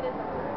it is.